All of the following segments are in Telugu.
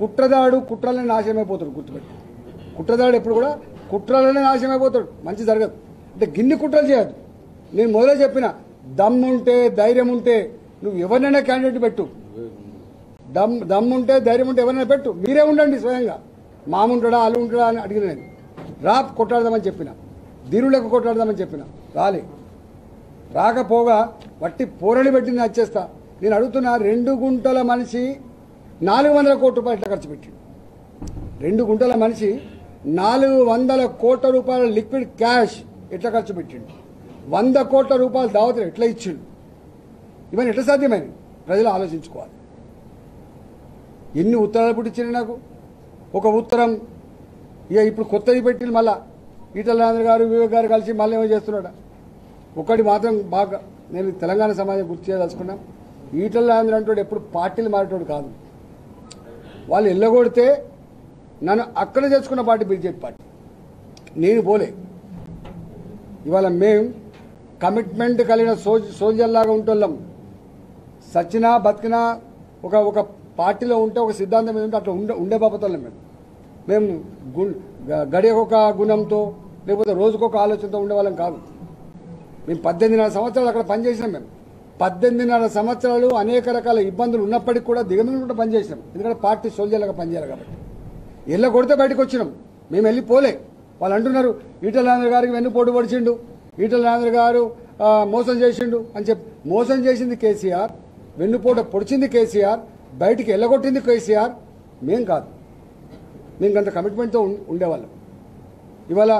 కుట్రదాడు కుట్రలనే నాశనమైపోతాడు గుర్తుపెట్టి కుట్రదాడు ఎప్పుడు కూడా కుట్రలనే నాశనమైపోతాడు. మంచి జరగదు. అంటే గిన్ని కుట్రలు చేయదు నేను మొదలే చెప్పిన దమ్ముంటే ధైర్యం ఉంటే నువ్వు ఎవరినైనా క్యాండిడేట్ పెట్టు. దమ్ దమ్ముంటే ధైర్యం ఉంటే ఎవరైనా పెట్టు. మీరే ఉండండి స్వయంగా. మాముంటాడా అల్లు ఉంటాడా అని అడిగిన నేను. రా కొట్లాడదామని చెప్పిన. దీనులకు కొట్లాడదామని చెప్పిన. రాలే. రాకపోగా వట్టి పోరని పెట్టి నేను వచ్చేస్తా నేను అడుగుతున్నా రెండు గుంటల మనిషి నాలుగు వందల కోట్ల రూపాయలు ఖర్చు పెట్టిండు. రెండు గుంటల మనిషి నాలుగు వందల కోట్ల రూపాయల లిక్విడ్ క్యాష్ ఎట్లా ఖర్చు పెట్టిండు? వంద కోట్ల రూపాయల దావతులు ఎట్లా ఇచ్చిండు? ఇవన్నీ ఎట్లా సాధ్యమైనవి? ప్రజలు ఆలోచించుకోవాలి. ఎన్ని ఉత్తరాలు పుట్టించింది నాకు? ఒక ఉత్తరం ఇక ఇప్పుడు కొత్తది పెట్టింది మళ్ళా. ఈటల రాజేంద్ర గారు వివేక్ గారు కలిసి మళ్ళీ ఏమో చేస్తున్నాడు? ఒకటి మాత్రం బాగా నేను తెలంగాణ సమాజం గుర్తు చేయదలుచుకున్నా. ఈటల రాజేంద్ర అంటాడు ఎప్పుడు పార్టీలు మారేటోడు కాదు. వాళ్ళు ఎల్లగొడితే నన్ను అక్కడ చేసుకున్న పార్టీ బీజేపీ పార్టీ. నేను పోలే. ఇవాళ మేము కమిట్మెంట్ కలిగిన సోల్ సోల్జర్ లాగా ఉంటోళ్ళం. సచ్చినా బతికినా ఒక ఒక పార్టీలో ఉంటే ఒక సిద్ధాంతం మీద ఉంటే అట్లా ఉండే ఉండే బాపతోళ్ళం మేము మేము గు గడియకొక గుణంతో లేకపోతే రోజుకొక ఆలోచనతో ఉండేవాళ్ళం కాదు. మేము పద్దెనిమిదిన్నర సంవత్సరాలు అక్కడ పనిచేసినాం మేము. పద్దెనిమిదిన్నర సంవత్సరాలు అనేక రకాల ఇబ్బందులు ఉన్నప్పటికీ కూడా దిగమింగుంటూ పనిచేసినాం. ఎందుకంటే పార్టీ సోల్జర్లుగా పనిచేయాలి కాబట్టి. ఎల్ల కొడితే బయటకు వచ్చినాం. మేము వెళ్ళి పోలే. వాళ్ళు అంటున్నారు ఈటల రాజేంద్ర గారికి వెన్ను పోటు పడిచిండు. ఈటల రాజేంద్ర గారు మోసం చేసిండు అని చెప్పి. మోసం చేసింది కేసీఆర్ వెన్నుపోట పొడిచింది కేసీఆర్ బయటికి వెళ్ళగొట్టింది కేసీఆర్. మేం కాదు. మేము అంత కమిట్మెంట్తో ఉండేవాళ్ళం ఇవాళ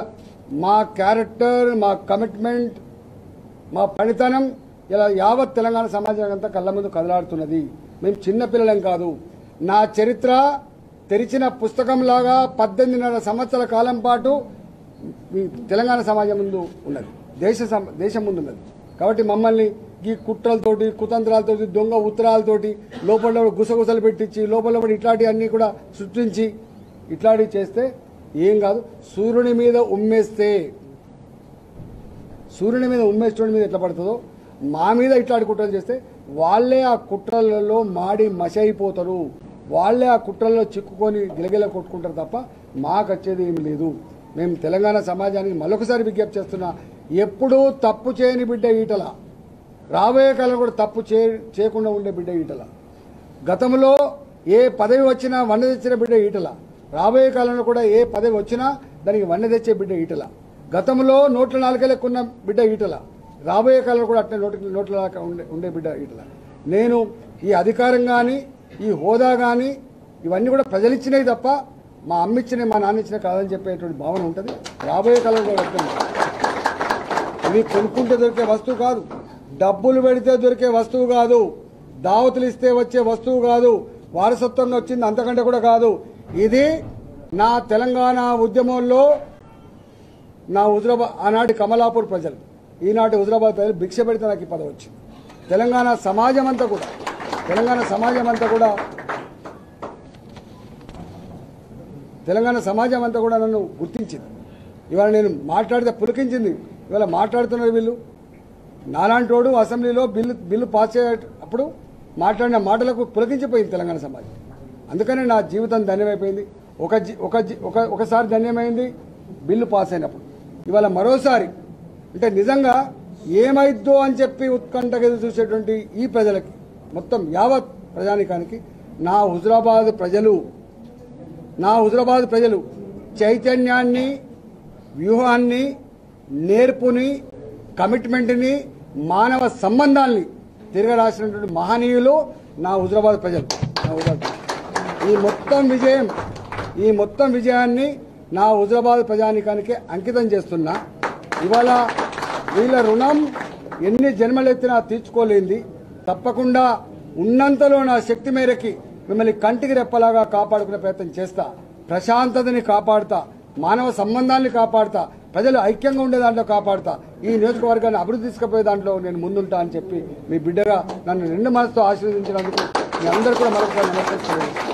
మా క్యారెక్టర్ మా కమిట్మెంట్ మా పనితనం ఇలా యావత్ తెలంగాణ సమాజం అంతా కళ్ళ ముందు కదలాడుతున్నది. మేము చిన్నపిల్లలం కాదు. నా చరిత్ర తెరిచిన పుస్తకంలాగా పద్దెనిమిదిన్నర సంవత్సరాల కాలం పాటు తెలంగాణ సమాజం ముందు ఉన్నది. దేశ దేశం ముందు ఉన్నది. కాబట్టి మమ్మల్ని ఈ కుట్రలతోటి కుతంత్రాలతోటి దొంగ ఉత్తరాలతోటి లోపల గుసగుసలు పెట్టించి లోపల ఇట్లాంటి అన్ని కూడా సృష్టించి ఇట్లాంటివి చేస్తే ఏం కాదు. సూర్యుని మీద ఉమ్మేస్తే సూర్యుని మీద ఉమ్మేశ్వరుని మీద ఎట్లా పడుతుందో మా మీద ఇట్లాంటి కుట్రలు చేస్తే వాళ్ళే ఆ కుట్రలలో మాడి మసి అయిపోతారు వాళ్ళే ఆ కుట్రల్లో చిక్కుకొని గిలగిల కొట్టుకుంటారు తప్ప మాకు వచ్చేది ఏమి లేదు. మేము తెలంగాణ సమాజానికి మరొకసారి విజ్ఞప్తి చేస్తున్నా ఎప్పుడూ తప్పు చేయని బిడ్డ ఈటల. రాబోయే కాలం కూడా తప్పు చే చేయకుండా ఉండే బిడ్డ ఈటల. గతంలో ఏ పదవి వచ్చినా వన్న తెచ్చిన బిడ్డ ఈటల. రాబోయే కాలంలో కూడా ఏ పదవి వచ్చినా దానికి వన్న తెచ్చే బిడ్డ ఈటల. గతంలో నోట్ల నాలుగలెక్కున్న బిడ్డ ఈటల. రాబోయే కాలంలో కూడా అట్లే నోటి నోట్ల దాకా ఉండే ఉండే బిడ్డ ఈటల. నేను ఈ అధికారం కానీ ఈ హోదా కానీ ఇవన్నీ కూడా ప్రజలు ఇచ్చినవి తప్ప మా అమ్మిచ్చినవి మా నాన్న కాదని చెప్పేటువంటి భావన ఉంటుంది. రాబోయే కాలంలో కూడా అట్లే ఇవి కొనుక్కుంటే దొరికే వస్తువు కాదు. డబ్బులు పెడితే దొరికే వస్తువు కాదు. దావతులు ఇస్తే వచ్చే వస్తువు కాదు. వారసత్వంగా వచ్చింది అంతకంటే కూడా కాదు. ఇది నా తెలంగాణ ఉద్యమంలో నా హుజరాబాద్ ఆనాటి కమలాపూర్ ప్రజలు ఈనాటి హుజరాబాద్ ప్రజలు భిక్ష పెడితే నాకు ఈ పదవి వచ్చింది. తెలంగాణ సమాజం అంతా కూడా తెలంగాణ సమాజం అంతా కూడా తెలంగాణ సమాజం అంతా కూడా నన్ను గుర్తించింది. ఇవాళ నేను మాట్లాడితే పులికించింది. ఇవాళ మాట్లాడుతున్నారు వీళ్ళు. నాలాంటి వాడు అసెంబ్లీలో బిల్లు బిల్లు పాస్ అప్పుడు మాట్లాడిన మాటలకు పులకించిపోయింది తెలంగాణ సమాజం. అందుకనే నా జీవితం ధన్యమైపోయింది. ఒక ఒక ఒక ఒకసారి ధన్యమైంది. బిల్లు పాస్ అయినప్పుడు. ఇవాళ మరోసారి అంటే నిజంగా ఏమైద్దో అని చెప్పి ఉత్కంఠగా చూసేటువంటి ఈ ప్రజలకి మొత్తం యావత్ ప్రజానికానికి నా హుజరాబాద్ ప్రజలు నా హుజరాబాద్ ప్రజలు చైతన్యాన్ని వ్యూహాన్ని నేర్పుని కమిట్మెంట్ని మానవ సంబంధాల్ని తిరగరాసినటువంటి మహనీయులు నా హుజరాబాద్ ప్రజలు నా హుజరాబాద్ ప్రజలు. ఈ మొత్తం విజయం ఈ మొత్తం విజయాన్ని నా హుజరాబాద్ ప్రజానికానికి అంకితం చేస్తున్నా ఇవాళ వీళ్ళ రుణం ఎన్ని జన్మలెత్తినా తీర్చుకోలేంది. తప్పకుండా ఉన్నంతలో నా శక్తి మేరకి మిమ్మల్ని కంటికి రెప్పలాగా కాపాడుకునే ప్రయత్నం చేస్తా ప్రశాంతతని కాపాడుతా మానవ సంబంధాన్ని కాపాడుతా ప్రజలు ఐక్యంగా ఉండే దాంట్లో కాపాడుతా ఈ నియోజకవర్గాన్ని అభివృద్ధి తీసుకుపోయే దాంట్లో నేను ముందుంటా అని చెప్పి మీ బిడ్డగా నన్ను రెండు మనసుతో ఆశీర్వదించినందుకు మీ అందరూ కూడా మరొకసారి నమస్కరిస్తున్నాను.